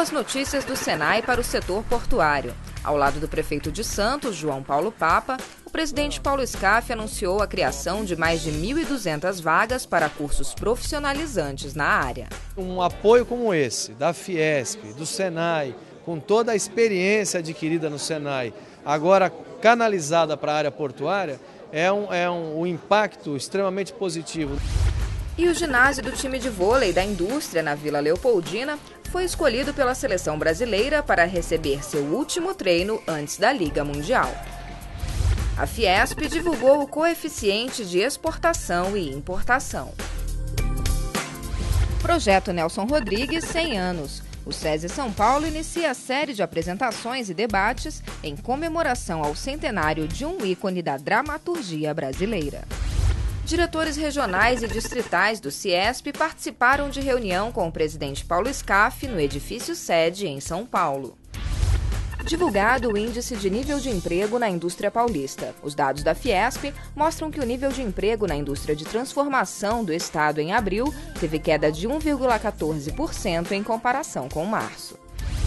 Boas notícias do Senai para o setor portuário. Ao lado do prefeito de Santos, João Paulo Papa, o presidente Paulo Scaff anunciou a criação de mais de 1.200 vagas para cursos profissionalizantes na área. Um apoio como esse, da Fiesp, do Senai, com toda a experiência adquirida no Senai, agora canalizada para a área portuária, é um, é um, um impacto extremamente positivo. E o ginásio do time de vôlei da indústria na Vila Leopoldina foi escolhido pela seleção brasileira para receber seu último treino antes da Liga Mundial. A Fiesp divulgou o coeficiente de exportação e importação. Projeto Nelson Rodrigues, 100 anos. O SESI São Paulo inicia a série de apresentações e debates em comemoração ao centenário de um ícone da dramaturgia brasileira. Diretores regionais e distritais do Ciesp participaram de reunião com o presidente Paulo Scaff no edifício sede em São Paulo. Divulgado o índice de nível de emprego na indústria paulista. Os dados da Fiesp mostram que o nível de emprego na indústria de transformação do estado em abril teve queda de 1,14% em comparação com março.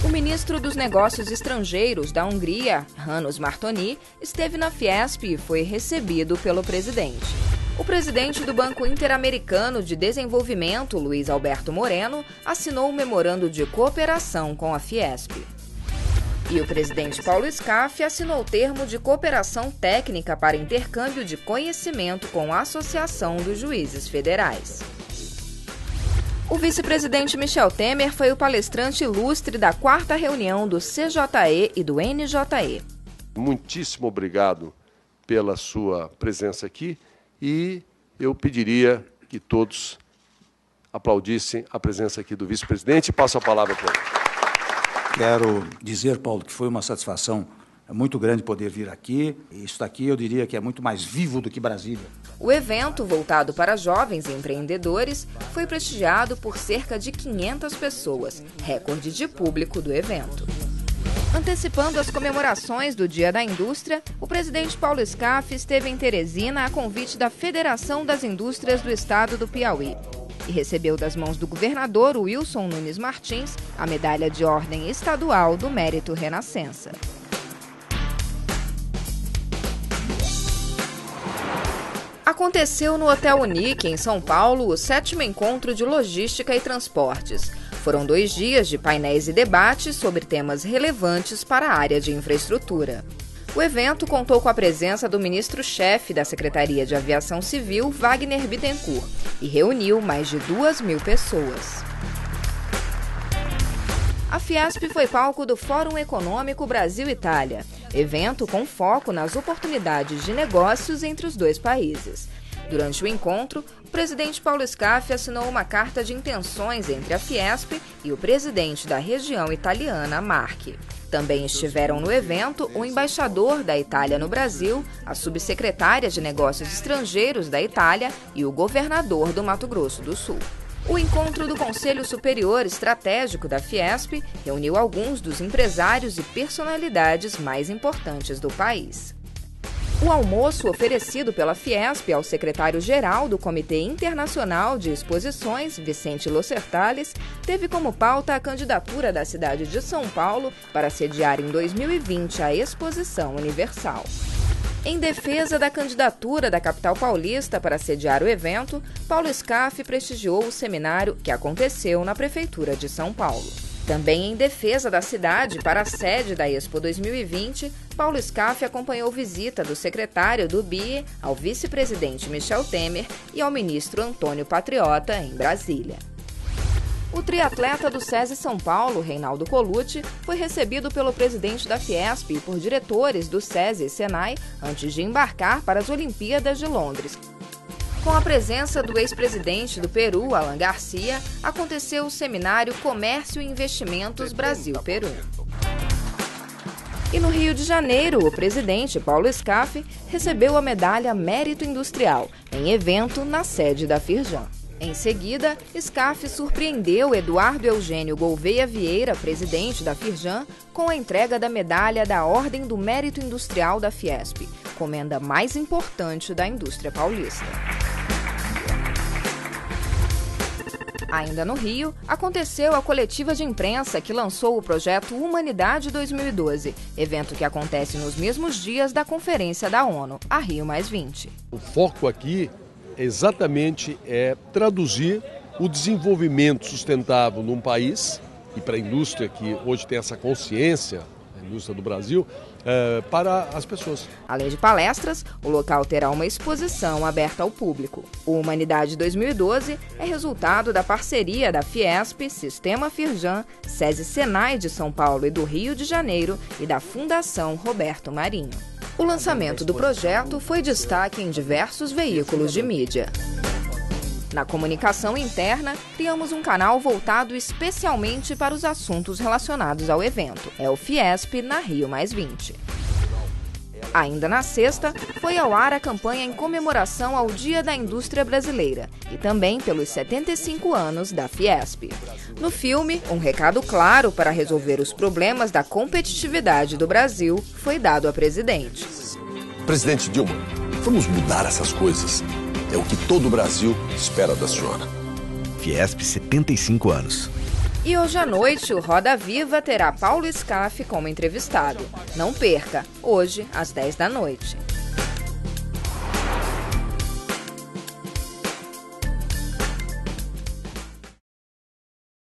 O ministro dos Negócios Estrangeiros da Hungria, Hannes Martoni, esteve na Fiesp e foi recebido pelo presidente. O presidente do Banco Interamericano de Desenvolvimento, Luiz Alberto Moreno, assinou um memorando de cooperação com a Fiesp. E o presidente Paulo Scaff assinou o termo de cooperação técnica para intercâmbio de conhecimento com a Associação dos Juízes Federais. O vice-presidente Michel Temer foi o palestrante ilustre da quarta reunião do CJE e do NJE. Muitíssimo obrigado pela sua presença aqui e eu pediria que todos aplaudissem a presença aqui do vice-presidente. Passo a palavra para ele. Quero dizer, Paulo, que foi uma satisfação muito grande poder vir aqui. Isso aqui eu diria que é muito mais vivo do que Brasília. O evento, voltado para jovens empreendedores, foi prestigiado por cerca de 500 pessoas, recorde de público do evento. Antecipando as comemorações do Dia da Indústria, o presidente Paulo Scaff esteve em Teresina a convite da Federação das Indústrias do Estado do Piauí e recebeu das mãos do governador Wilson Nunes Martins a medalha de ordem estadual do Mérito Renascença. Aconteceu no Hotel Unique, em São Paulo, o sétimo encontro de logística e transportes. Foram dois dias de painéis e debates sobre temas relevantes para a área de infraestrutura. O evento contou com a presença do ministro-chefe da Secretaria de Aviação Civil, Wagner Bittencourt, e reuniu mais de duas mil pessoas. A Fiesp foi palco do Fórum Econômico Brasil-Itália, evento com foco nas oportunidades de negócios entre os dois países. Durante o encontro, o presidente Paulo Scaff assinou uma carta de intenções entre a Fiesp e o presidente da região italiana, Marchi. Também estiveram no evento o embaixador da Itália no Brasil, a subsecretária de Negócios Estrangeiros da Itália e o governador do Mato Grosso do Sul. O encontro do Conselho Superior Estratégico da Fiesp reuniu alguns dos empresários e personalidades mais importantes do país. O almoço oferecido pela Fiesp ao secretário-geral do Comitê Internacional de Exposições, Vicente Locertales, teve como pauta a candidatura da cidade de São Paulo para sediar em 2020 a Exposição Universal. Em defesa da candidatura da capital paulista para sediar o evento, Paulo Scaff prestigiou o seminário que aconteceu na Prefeitura de São Paulo. Também em defesa da cidade para a sede da Expo 2020, Paulo Scaff acompanhou visita do secretário do BIE ao vice-presidente Michel Temer e ao ministro Antônio Patriota em Brasília. O triatleta do SESI São Paulo, Reinaldo Colucci, foi recebido pelo presidente da Fiesp e por diretores do SESI e Senai antes de embarcar para as Olimpíadas de Londres. Com a presença do ex-presidente do Peru, Alan Garcia, aconteceu o seminário Comércio e Investimentos Brasil-Peru. E no Rio de Janeiro, o presidente Paulo Scaff recebeu a medalha Mérito Industrial, em evento na sede da Firjan. Em seguida, Scaff surpreendeu Eduardo Eugênio Gouveia Vieira, presidente da Firjan, com a entrega da medalha da Ordem do Mérito Industrial da Fiesp, comenda mais importante da indústria paulista. Ainda no Rio, aconteceu a coletiva de imprensa que lançou o projeto Humanidade 2012, evento que acontece nos mesmos dias da conferência da ONU, a Rio O foco aqui exatamente é traduzir o desenvolvimento sustentável num país e para a indústria que hoje tem essa consciência, indústria do Brasil, é, para as pessoas. Além de palestras, o local terá uma exposição aberta ao público. O Humanidade 2012 é resultado da parceria da Fiesp, Sistema Firjan, SESI Senai de São Paulo e do Rio de Janeiro e da Fundação Roberto Marinho. O lançamento do projeto foi destaque em diversos veículos de mídia. Na comunicação interna, criamos um canal voltado especialmente para os assuntos relacionados ao evento. É o Fiesp na Rio Mais 20. Ainda na sexta, foi ao ar a campanha em comemoração ao Dia da Indústria Brasileira e também pelos 75 anos da Fiesp. No filme, um recado claro para resolver os problemas da competitividade do Brasil foi dado à presidente. Presidente Dilma, vamos mudar essas coisas. É o que todo o Brasil espera da senhora. Fiesp 75 anos. E hoje à noite o Roda Viva terá Paulo Scaff como entrevistado. Não perca, hoje às 10 da noite.